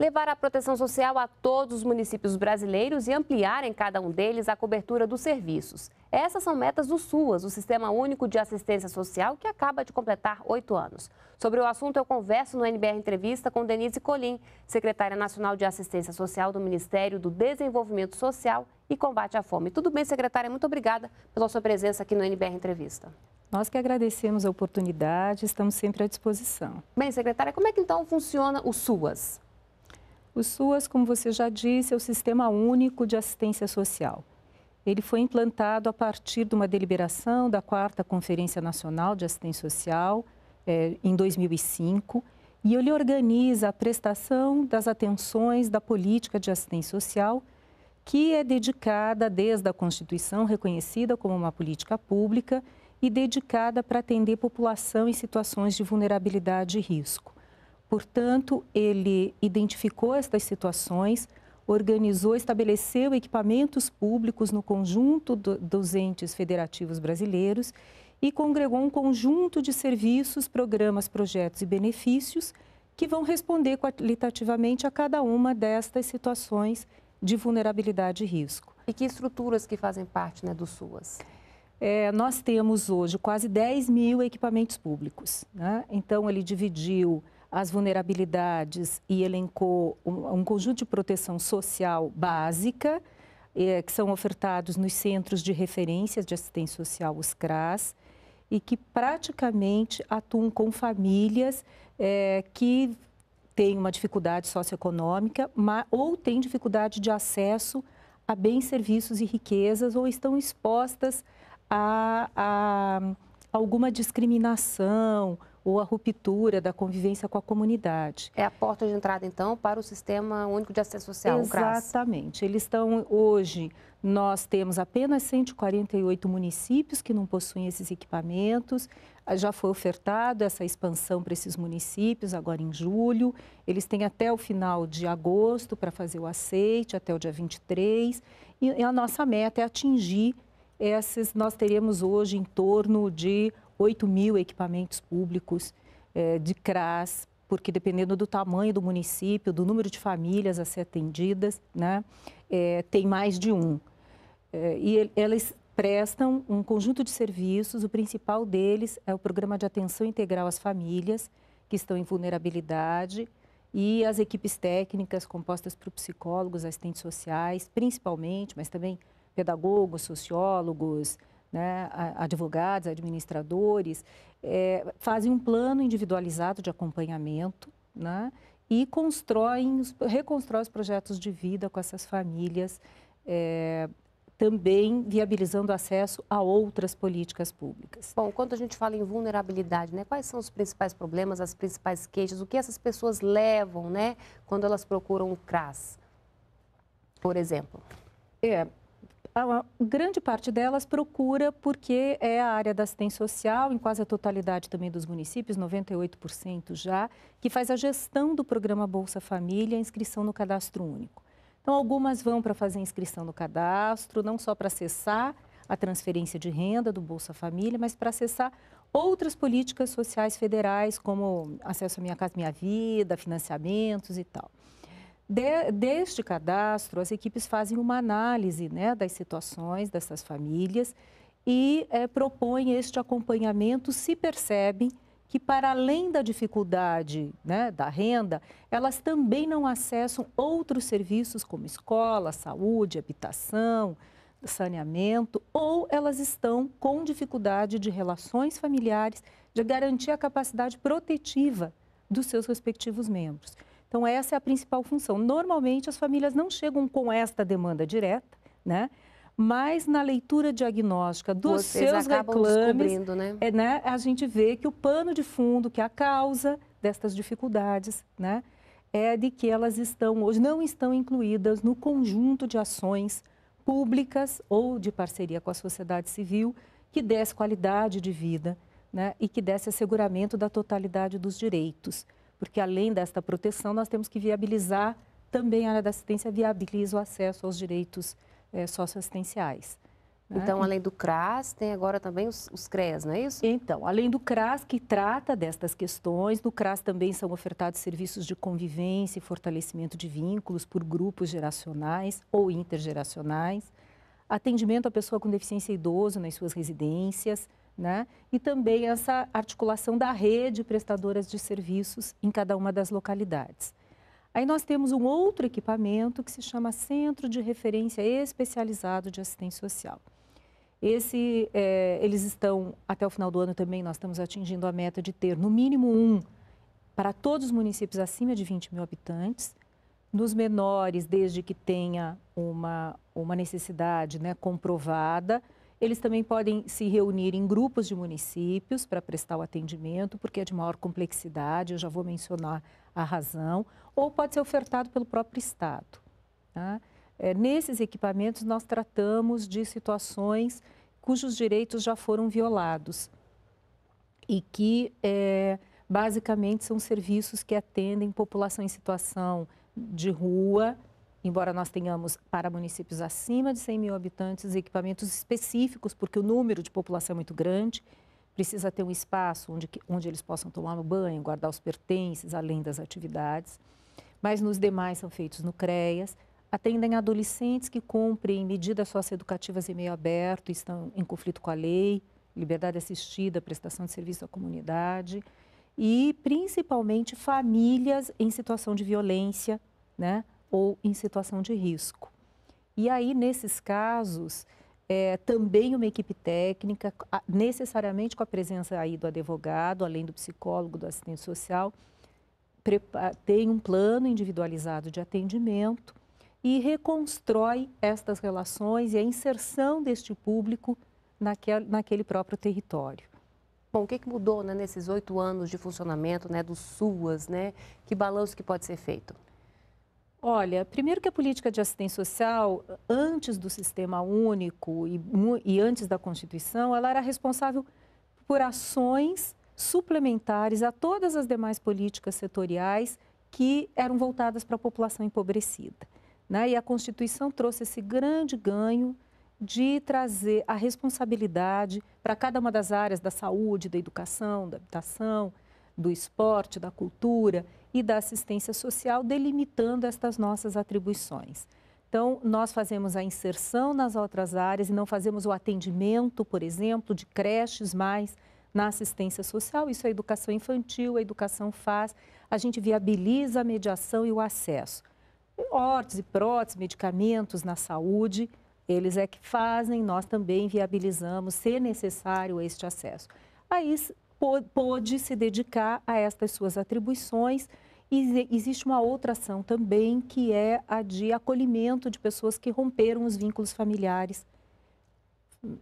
levar a proteção social a todos os municípios brasileiros e ampliar em cada um deles a cobertura dos serviços. Essas são metas do SUAS, o Sistema Único de Assistência Social, que acaba de completar oito anos. Sobre o assunto, eu converso no NBR Entrevista com Denise Colim, secretária nacional de Assistência Social do Ministério do Desenvolvimento Social e Combate à Fome. Tudo bem, secretária? Muito obrigada pela sua presença aqui no NBR Entrevista. Nós que agradecemos a oportunidade, estamos sempre à disposição. Bem, secretária, como é que então funciona o SUAS? O SUAS, como você já disse, é o Sistema Único de Assistência Social. Ele foi implantado a partir de uma deliberação da Quarta Conferência Nacional de Assistência Social, é, em 2005, e ele organiza a prestação das atenções da política de assistência social, que é dedicada, desde a Constituição, reconhecida como uma política pública e dedicada para atender população em situações de vulnerabilidade e risco. Portanto, ele identificou estas situações, organizou, estabeleceu equipamentos públicos no conjunto do, dos entes federativos brasileiros e congregou um conjunto de serviços, programas, projetos e benefícios que vão responder qualitativamente a cada uma destas situações de vulnerabilidade e risco. E que estruturas que fazem parte né, do SUAS? É, nós temos hoje quase 10 mil equipamentos públicos. Né? Então, ele dividiu as vulnerabilidades e elencou um, conjunto de proteção social básica, é, que são ofertados nos centros de referência de assistência social, os CRAS, e que praticamente atuam com famílias é, que têm uma dificuldade socioeconômica mas, ou têm dificuldade de acesso a bens, serviços e riquezas ou estão expostas a, a alguma discriminação ou a ruptura da convivência com a comunidade. É a porta de entrada, então, para o Sistema Único de Acesso Social, Exatamente. Eles estão, hoje, nós temos apenas 148 municípios que não possuem esses equipamentos. Já foi ofertado essa expansão para esses municípios, agora em julho. Eles têm até o final de agosto para fazer o aceite, até o dia 23. E a nossa meta é atingir esses, nós teremos hoje em torno de 8 mil equipamentos públicos é, de CRAS, porque dependendo do tamanho do município, do número de famílias a ser atendidas, né, é, tem mais de um. É, e elas prestam um conjunto de serviços, o principal deles é o Programa de Atenção Integral às Famílias, que estão em vulnerabilidade, e as equipes técnicas compostas por psicólogos, assistentes sociais, principalmente, mas também pedagogos, sociólogos, né, advogados, administradores, é, fazem um plano individualizado de acompanhamento né, e constroem, reconstroem os projetos de vida com essas famílias, é, também viabilizando acesso a outras políticas públicas. Bom, quando a gente fala em vulnerabilidade, né, quais são os principais problemas, as principais queixas, o que essas pessoas levam né, quando elas procuram o CRAS, por exemplo? É, a grande parte delas procura porque é a área da assistência social, em quase a totalidade também dos municípios, 98% já, que faz a gestão do programa Bolsa Família, a inscrição no cadastro único. Então, algumas vão para fazer inscrição no cadastro, não só para acessar a transferência de renda do Bolsa Família, mas para acessar outras políticas sociais federais, como acesso à Minha Casa Minha Vida, financiamentos e tal. De, deste cadastro, as equipes fazem uma análise né, das situações dessas famílias e é, propõem este acompanhamento se percebem que, para além da dificuldade né, da renda, elas também não acessam outros serviços como escola, saúde, habitação, saneamento, ou elas estão com dificuldade de relações familiares, de garantir a capacidade protetiva dos seus respectivos membros. Então, essa é a principal função. Normalmente, as famílias não chegam com esta demanda direta, né? mas na leitura diagnóstica dos Vocês seus reclames, né? É, né, a gente vê que o pano de fundo, que é a causa destas dificuldades, né, é de que elas estão hoje não estão incluídas no conjunto de ações públicas ou de parceria com a sociedade civil que desse qualidade de vida, né, e que desse asseguramento da totalidade dos direitos porque além desta proteção, nós temos que viabilizar também a área da assistência viabiliza o acesso aos direitos é, socioassistenciais. Né? Então, além do CRAS, tem agora também os, os, CREAS, não é isso? Então, além do CRAS, que trata destas questões, no CRAS também são ofertados serviços de convivência e fortalecimento de vínculos por grupos geracionais ou intergeracionais, atendimento à pessoa com deficiência idoso nas suas residências, né? E também essa articulação da rede prestadoras de serviços em cada uma das localidades. Aí nós temos um outro equipamento que se chama Centro de Referência Especializado de Assistência Social. Esse, é, eles estão, até o final do ano também, nós estamos atingindo a meta de ter no mínimo um para todos os municípios acima de 20 mil habitantes, nos menores, desde que tenha uma, uma necessidade né, comprovada, eles também podem se reunir em grupos de municípios para prestar o atendimento, porque é de maior complexidade, eu já vou mencionar a razão, ou pode ser ofertado pelo próprio Estado. Tá? É, nesses equipamentos, nós tratamos de situações cujos direitos já foram violados e que, é, basicamente, são serviços que atendem população em situação de rua, embora nós tenhamos para municípios acima de 100 mil habitantes equipamentos específicos, porque o número de população é muito grande, precisa ter um espaço onde, onde eles possam tomar um banho, guardar os pertences, além das atividades. Mas nos demais são feitos no CREAS. Atendem adolescentes que cumprem medidas socioeducativas em meio aberto, estão em conflito com a lei, liberdade assistida, prestação de serviço à comunidade e principalmente famílias em situação de violência, né, ou em situação de risco. E aí, nesses casos, é, também uma equipe técnica, necessariamente com a presença aí do advogado, além do psicólogo, do assistente social, tem um plano individualizado de atendimento e reconstrói estas relações e a inserção deste público naquele, naquele próprio território. Bom, o que, que mudou né, nesses oito anos de funcionamento né, do SUAS? Né? Que balanço que pode ser feito? Olha, primeiro que a política de assistência social, antes do sistema único e, e antes da Constituição, ela era responsável por ações suplementares a todas as demais políticas setoriais que eram voltadas para a população empobrecida. Né? E a Constituição trouxe esse grande ganho de trazer a responsabilidade para cada uma das áreas da saúde, da educação, da habitação, do esporte, da cultura e da assistência social, delimitando estas nossas atribuições. Então, nós fazemos a inserção nas outras áreas e não fazemos o atendimento, por exemplo, de creches mais na assistência social. Isso é educação infantil, a educação faz. A gente viabiliza a mediação e o acesso. Órteses, próteses, medicamentos na saúde, eles é que fazem, nós também viabilizamos, se necessário, este acesso. Aí pôde se dedicar a estas suas atribuições. E existe uma outra ação também, que é a de acolhimento de pessoas que romperam os vínculos familiares.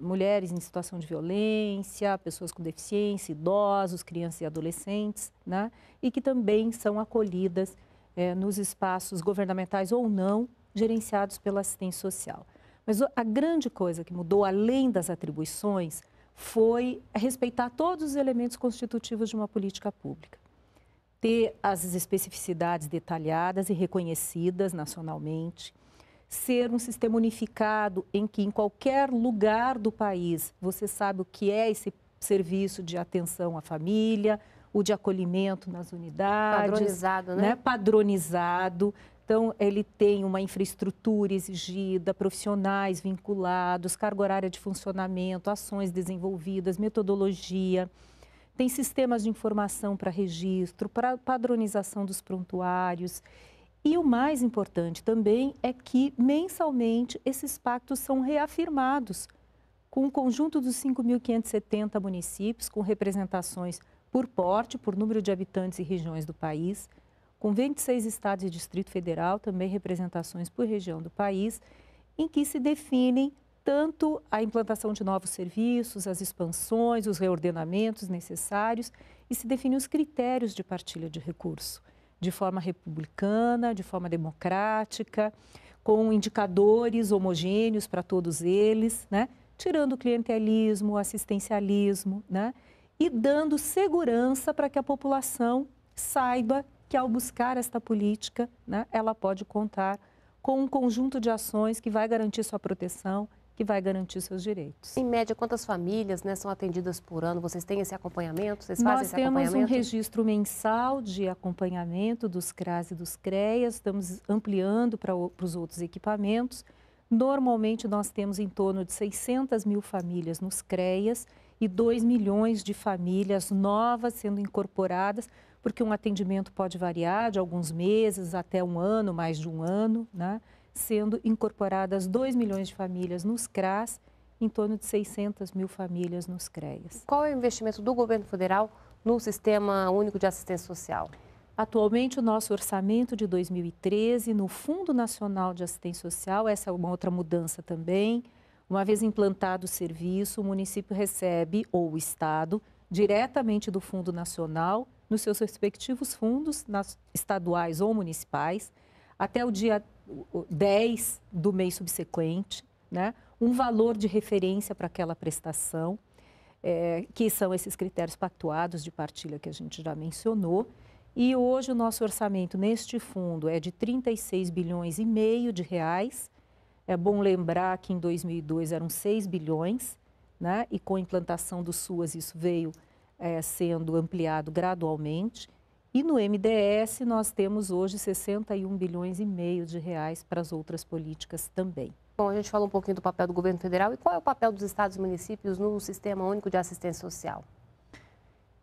Mulheres em situação de violência, pessoas com deficiência, idosos, crianças e adolescentes, né? e que também são acolhidas é, nos espaços governamentais ou não, gerenciados pela assistência social. Mas a grande coisa que mudou, além das atribuições, foi respeitar todos os elementos constitutivos de uma política pública. Ter as especificidades detalhadas e reconhecidas nacionalmente, ser um sistema unificado em que em qualquer lugar do país você sabe o que é esse serviço de atenção à família, o de acolhimento nas unidades. Padronizado, né? né? Padronizado. Então, ele tem uma infraestrutura exigida, profissionais vinculados, carga horária de funcionamento, ações desenvolvidas, metodologia. Tem sistemas de informação para registro, para padronização dos prontuários. E o mais importante também é que, mensalmente, esses pactos são reafirmados com um conjunto dos 5.570 municípios, com representações por porte, por número de habitantes e regiões do país com 26 estados e Distrito Federal, também representações por região do país, em que se definem tanto a implantação de novos serviços, as expansões, os reordenamentos necessários e se definem os critérios de partilha de recurso, de forma republicana, de forma democrática, com indicadores homogêneos para todos eles, né? tirando o clientelismo, o assistencialismo, né? e dando segurança para que a população saiba que ao buscar esta política, né, ela pode contar com um conjunto de ações que vai garantir sua proteção que vai garantir seus direitos. Em média, quantas famílias né, são atendidas por ano? Vocês têm esse acompanhamento? Vocês Nós fazem esse temos um registro mensal de acompanhamento dos CRAS e dos CREAS, estamos ampliando para os outros equipamentos. Normalmente, nós temos em torno de 600 mil famílias nos CREAS e 2 milhões de famílias novas sendo incorporadas, porque um atendimento pode variar de alguns meses até um ano, mais de um ano, né? sendo incorporadas 2 milhões de famílias nos CRAS, em torno de 600 mil famílias nos CREAS. Qual é o investimento do governo federal no Sistema Único de Assistência Social? Atualmente, o nosso orçamento de 2013 no Fundo Nacional de Assistência Social, essa é uma outra mudança também. Uma vez implantado o serviço, o município recebe, ou o Estado, diretamente do Fundo Nacional, nos seus respectivos fundos, nas, estaduais ou municipais, até o dia 10 do mês subsequente, né, um valor de referência para aquela prestação, é, que são esses critérios pactuados de partilha que a gente já mencionou. E hoje o nosso orçamento neste fundo é de 36 bilhões e meio de reais. É bom lembrar que em 2002 eram 6 bilhões, né? e com a implantação do SUAS isso veio é, sendo ampliado gradualmente. E no MDS nós temos hoje 61 bilhões e meio de reais para as outras políticas também. Bom, a gente falou um pouquinho do papel do governo federal e qual é o papel dos estados e municípios no Sistema Único de Assistência Social?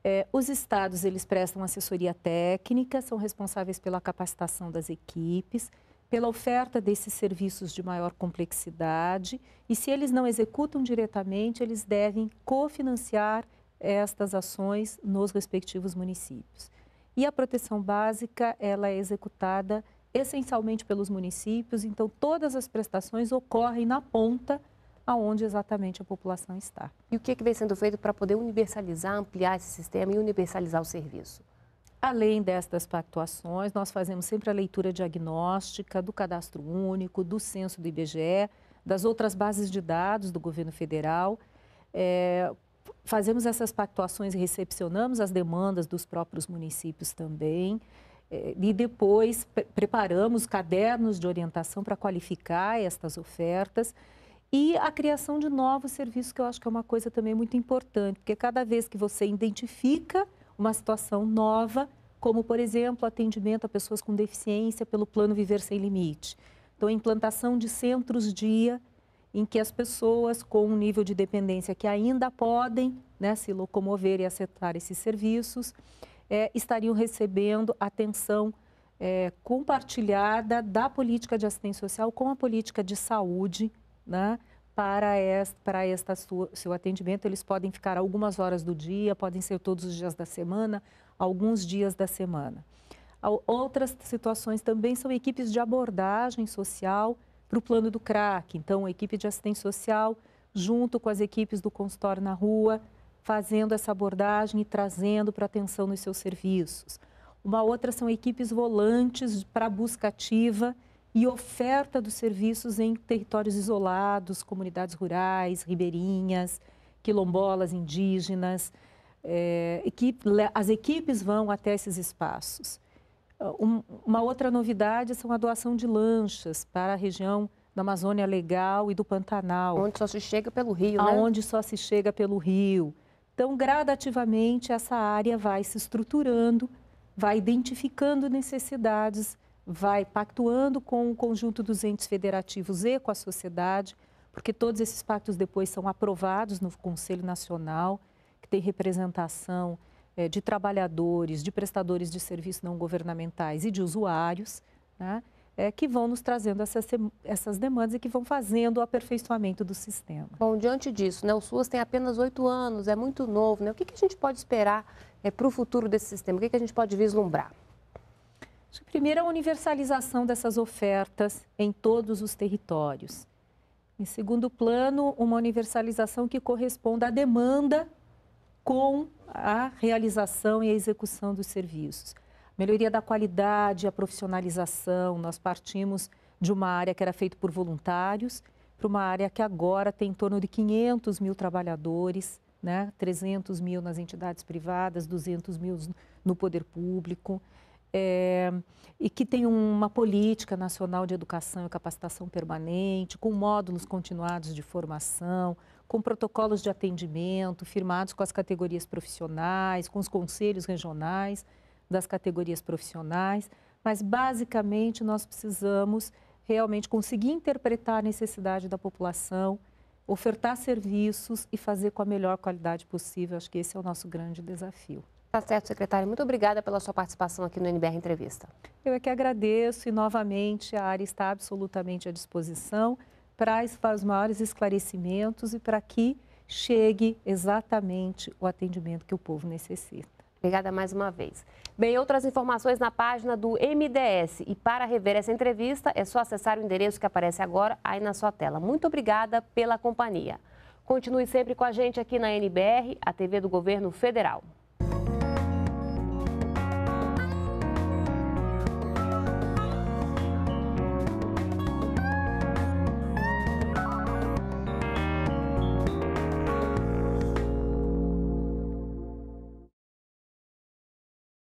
É, os estados eles prestam assessoria técnica, são responsáveis pela capacitação das equipes, pela oferta desses serviços de maior complexidade e se eles não executam diretamente, eles devem cofinanciar estas ações nos respectivos municípios. E a proteção básica, ela é executada essencialmente pelos municípios, então todas as prestações ocorrem na ponta aonde exatamente a população está. E o que, é que vem sendo feito para poder universalizar, ampliar esse sistema e universalizar o serviço? Além destas pactuações, nós fazemos sempre a leitura diagnóstica do cadastro único, do censo do IBGE, das outras bases de dados do governo federal. É, fazemos essas pactuações recepcionamos as demandas dos próprios municípios também. É, e depois preparamos cadernos de orientação para qualificar estas ofertas e a criação de novos serviços, que eu acho que é uma coisa também muito importante, porque cada vez que você identifica uma situação nova, como, por exemplo, atendimento a pessoas com deficiência pelo Plano Viver Sem Limite. Então, a implantação de centros-dia, em que as pessoas com um nível de dependência que ainda podem né, se locomover e aceitar esses serviços, é, estariam recebendo atenção é, compartilhada da política de assistência social com a política de saúde, né, para, esta, para esta sua, seu atendimento. Eles podem ficar algumas horas do dia, podem ser todos os dias da semana, alguns dias da semana. Outras situações também são equipes de abordagem social para o plano do CRAC. Então, a equipe de assistência social, junto com as equipes do consultório na rua, fazendo essa abordagem e trazendo para atenção nos seus serviços. Uma outra são equipes volantes para busca ativa e oferta dos serviços em territórios isolados, comunidades rurais, ribeirinhas, quilombolas, indígenas. É, equipe, as equipes vão até esses espaços. Um, uma outra novidade são a doação de lanchas para a região da Amazônia Legal e do Pantanal. Onde só se chega pelo rio, né? Onde só se chega pelo rio. Então, gradativamente, essa área vai se estruturando, vai identificando necessidades vai pactuando com o conjunto dos entes federativos e com a sociedade, porque todos esses pactos depois são aprovados no Conselho Nacional, que tem representação é, de trabalhadores, de prestadores de serviços não governamentais e de usuários, né, é, que vão nos trazendo essas, essas demandas e que vão fazendo o aperfeiçoamento do sistema. Bom, diante disso, né, o SUAS tem apenas oito anos, é muito novo. Né, o que, que a gente pode esperar é, para o futuro desse sistema? O que, que a gente pode vislumbrar? Primeiro, a universalização dessas ofertas em todos os territórios. Em segundo plano, uma universalização que corresponda à demanda com a realização e a execução dos serviços. Melhoria da qualidade, a profissionalização. Nós partimos de uma área que era feita por voluntários para uma área que agora tem em torno de 500 mil trabalhadores, né? 300 mil nas entidades privadas, 200 mil no poder público é, e que tem uma política nacional de educação e capacitação permanente, com módulos continuados de formação, com protocolos de atendimento firmados com as categorias profissionais, com os conselhos regionais das categorias profissionais, mas basicamente nós precisamos realmente conseguir interpretar a necessidade da população, ofertar serviços e fazer com a melhor qualidade possível. Acho que esse é o nosso grande desafio. Tá certo, secretária. Muito obrigada pela sua participação aqui no NBR Entrevista. Eu é que agradeço e, novamente, a área está absolutamente à disposição para os maiores esclarecimentos e para que chegue exatamente o atendimento que o povo necessita. Obrigada mais uma vez. Bem, outras informações na página do MDS. E para rever essa entrevista, é só acessar o endereço que aparece agora aí na sua tela. Muito obrigada pela companhia. Continue sempre com a gente aqui na NBR, a TV do Governo Federal.